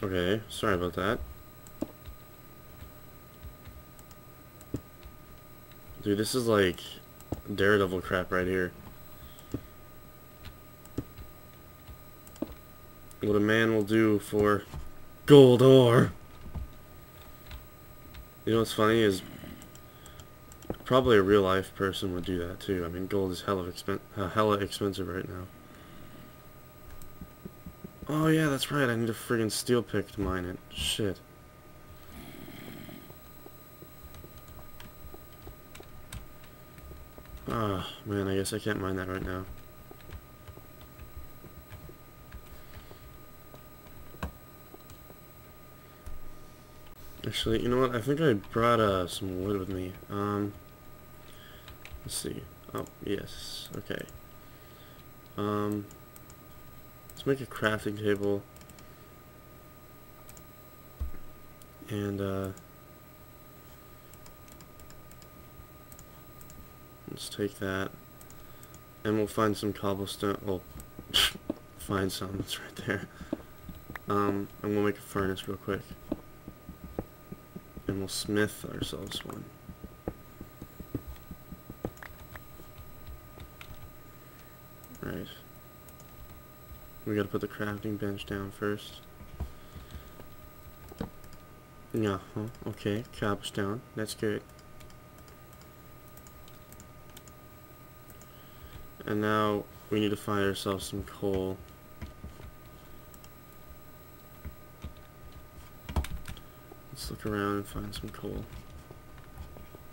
Okay, sorry about that. Dude, this is like Daredevil crap right here. What a man will do for gold ore. You know what's funny is probably a real life person would do that too. I mean, gold is hella, expen uh, hella expensive right now. Oh yeah, that's right. I need a friggin' steel pick to mine it. Shit. Ah, oh, man, I guess I can't mine that right now. Actually, you know what? I think I brought uh, some wood with me. Um, let's see. Oh, yes. Okay. Um, let's make a crafting table. And, uh, let's take that. And we'll find some cobblestone. Well, find some. That's right there. Um, and we'll make a furnace real quick. And we'll smith ourselves one. Right. We gotta put the crafting bench down first. Yeah, huh, okay, cobblestone, that's good. And now we need to find ourselves some coal. Let's look around and find some coal.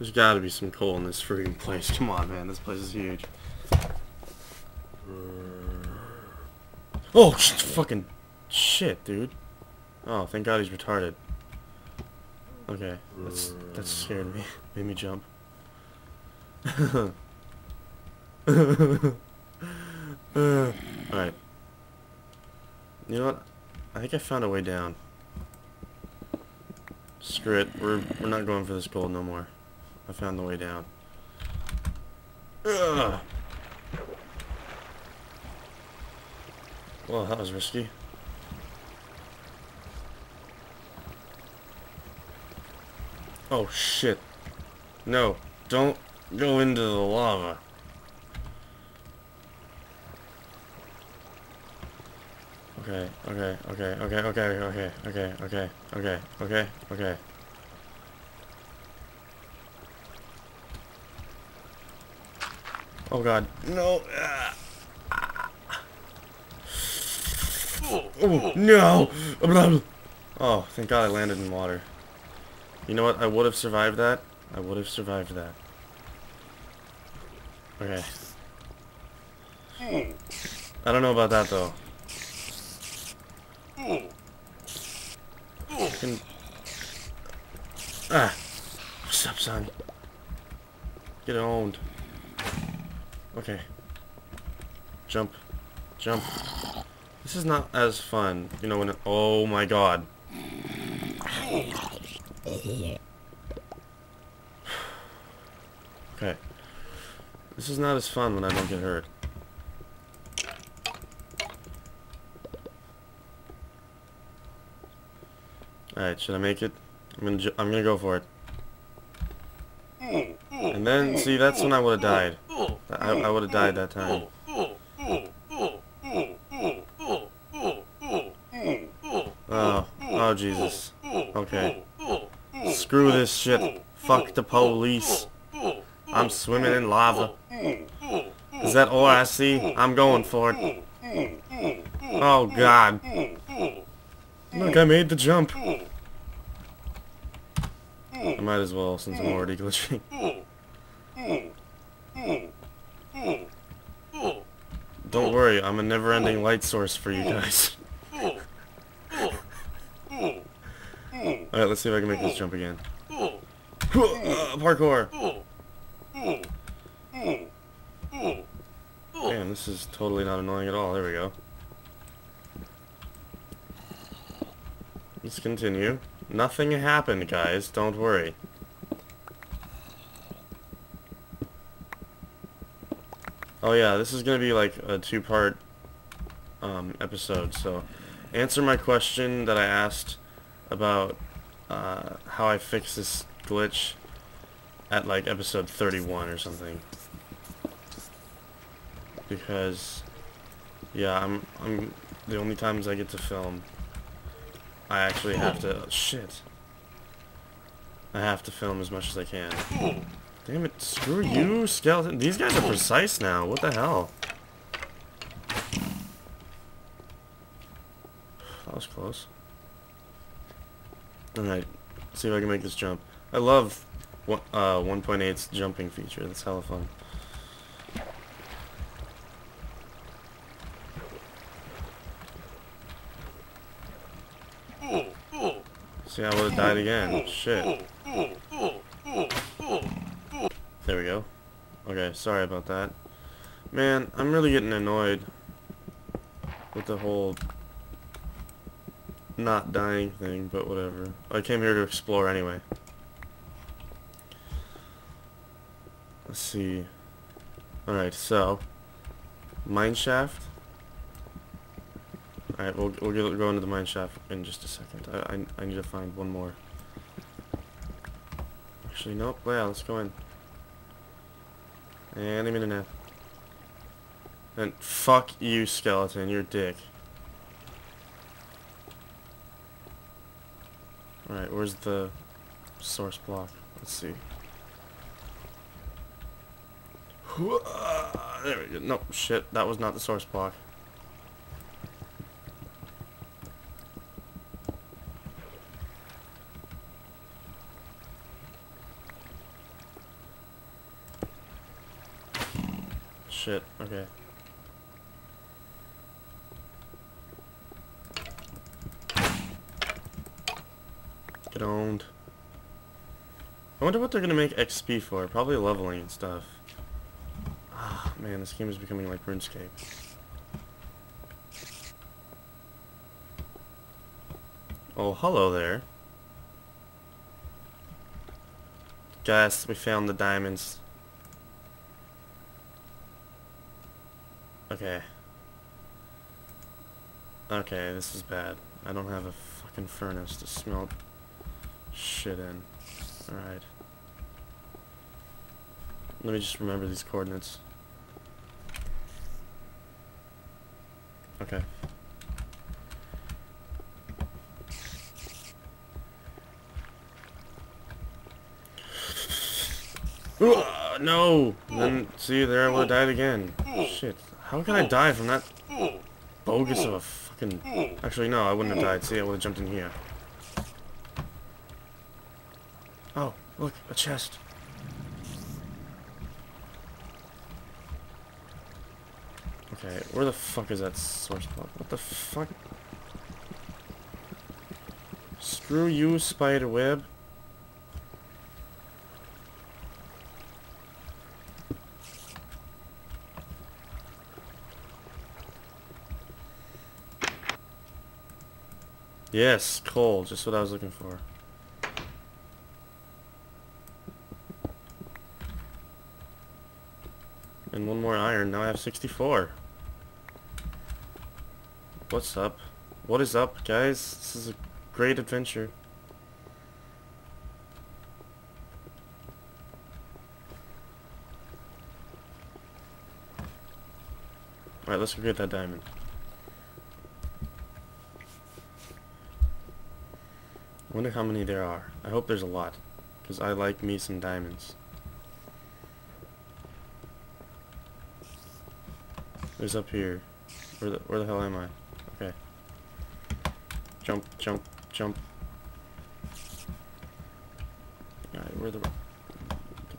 There's gotta be some coal in this freaking place. Come on, man. This place is huge. Oh, fucking shit, dude. Oh, thank God he's retarded. Okay, that's that scared me. Made me jump. Alright. You know what? I think I found a way down. Screw it. We're we're not going for this gold no more. I found the way down. Ugh. Well, that was risky. Oh shit. No, don't go into the lava. Okay, okay, okay, okay, okay, okay, okay, okay, okay, okay, okay. Oh god, no! Ah. Oh, no! Oh, thank god I landed in water. You know what? I would have survived that. I would have survived that. Okay. I don't know about that though. Can... Ah! What's up, son? Get owned. Okay. Jump. Jump. This is not as fun, you know, when it, Oh my god. Okay. This is not as fun when I don't get hurt. Alright, should I make it? I'm gonna, I'm gonna go for it. And then, see, that's when I would have died. I, I would have died that time. Jesus. Okay. Screw this shit. Fuck the police. I'm swimming in lava. Is that all I see? I'm going for it. Oh God. Look, I made the jump. I might as well since I'm already glitching. Don't worry, I'm a never-ending light source for you guys. Alright, let's see if I can make this jump again. Uh, parkour! Damn, this is totally not annoying at all. There we go. Let's continue. Nothing happened, guys. Don't worry. Oh yeah, this is gonna be like a two-part um, episode, so answer my question that I asked about uh, how I fix this glitch at like episode 31 or something. Because, yeah, I'm, I'm, the only times I get to film, I actually have to, shit. I have to film as much as I can. Damn it, screw you, skeleton. These guys are precise now, what the hell? That was close. Alright, see if I can make this jump. I love uh, 1.8's jumping feature, that's hella fun. See, I would have died again. Shit. There we go. Okay, sorry about that. Man, I'm really getting annoyed with the whole not dying thing, but whatever. I came here to explore anyway. Let's see. Alright, so mine shaft. Alright, we'll, we'll go into the mine shaft in just a second. I, I, I need to find one more. Actually, nope. Yeah, let's go in. Any minute now. And fuck you, skeleton. You're a dick. Alright, where's the source block? Let's see. There we go. No, shit. That was not the source block. Shit, okay. Get owned. I wonder what they're gonna make XP for. Probably leveling and stuff. Ah, man, this game is becoming like RuneScape. Oh, hello there. Guys, we found the diamonds. Okay. Okay, this is bad. I don't have a fucking furnace to smelt shit in. Alright. Let me just remember these coordinates. Okay. Uh, no! then, see, there I would have died again. Shit. How can I die from that bogus of a fucking... Actually, no, I wouldn't have died. See, I would have jumped in here. Oh, look, a chest. Where the fuck is that source block? What the fuck? Screw you, spider web. Yes, coal, just what I was looking for. And one more iron. Now I have 64. What's up? What is up, guys? This is a great adventure. Alright, let's go get that diamond. wonder how many there are. I hope there's a lot. Because I like me some diamonds. There's up here. Where the, where the hell am I? Jump, jump, jump. Alright, where the, the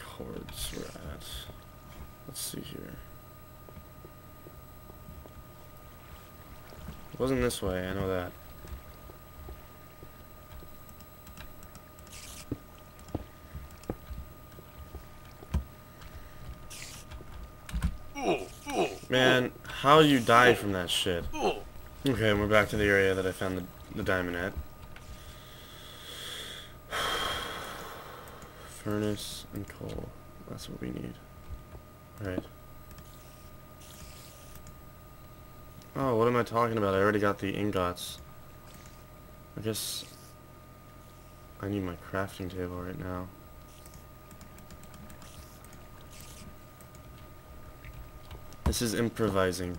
cords were at. Let's see here. It wasn't this way, I know that. Man, how you die from that shit? Okay, we're back to the area that I found the, the diamond at. Furnace and coal. That's what we need. Alright. Oh, what am I talking about? I already got the ingots. I guess I need my crafting table right now. This is improvising.